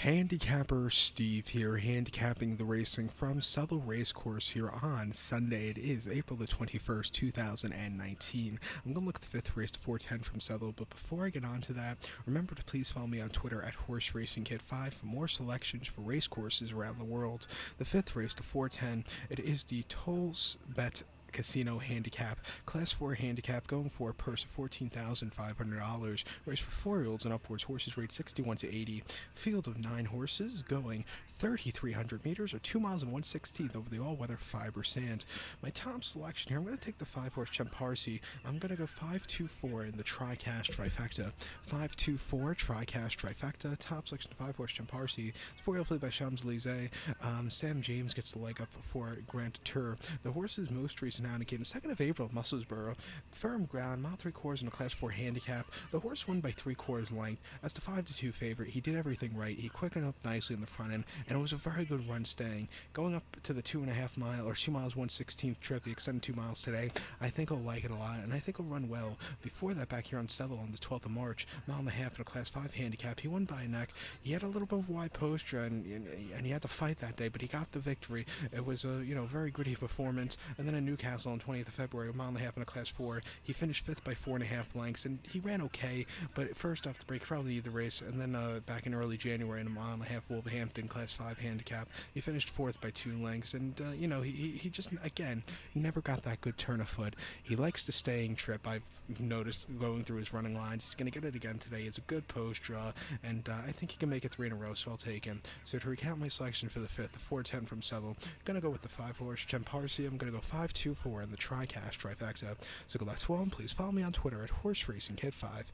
Handicapper Steve here, handicapping the racing from Southwell Racecourse here on Sunday. It is April the 21st, 2019. I'm going to look at the fifth race, the 410 from Southwell, but before I get on to that, remember to please follow me on Twitter at Horse Racing Kid 5 for more selections for racecourses around the world. The fifth race, the 410, it is the Tolls Bet casino handicap. Class 4 handicap going for a purse of $14,500. Race for four year olds and upwards. Horses rate 61 to 80. Field of nine horses going 3,300 meters or 2 miles and 1 16th over the all weather fiber sand. My top selection here, I'm going to take the 5 horse Champarisi. I'm going to go 5 2 4 in the TriCash trifecta. 5 2 4 TriCash trifecta. Top selection 5 horse Champarisi. Four year old by Champs Elysees. Um, Sam James gets the leg up for Grant Tuer. The horse's most recent out again. 2nd of April, Musselburgh. Firm ground, mile 3 quarters in a class 4 handicap. The horse won by 3 quarters length. As the 5 to 2 favorite, he did everything right. He quickened up nicely in the front end, and it was a very good run staying. Going up to the 2.5 mile, or 2 miles 116th trip, the extended 2 miles today, I think I'll like it a lot, and I think he'll run well. Before that, back here on Southwell on the 12th of March, mile and a half in a class 5 handicap, he won by a neck. He had a little bit of wide posture, and, and he had to fight that day, but he got the victory. It was a, you know, very gritty performance. And then in Newcastle on 20th of February, a mile and a half in a class 4, he finished fifth by four and a half lengths, and he ran okay, but first off the break, probably the race, and then uh, back in early January in a mile and a half Wolverhampton class 5 handicap, he finished fourth by two lengths, and, uh, you know, he, he just, again, never got that good turn of foot. He likes the staying trip, I've noticed going through his running lines. He's going to get it again today. He's a good post draw, and uh, I think he can make it three in a row, so I'll take him. So to recount my selection for the fifth, the 410 from Southwell, going to go with the five horse Champarisi. I'm going to go 5 2 4 in the TriCash trifecta. So to all, and please follow me on Twitter at Horse Racing Kid 5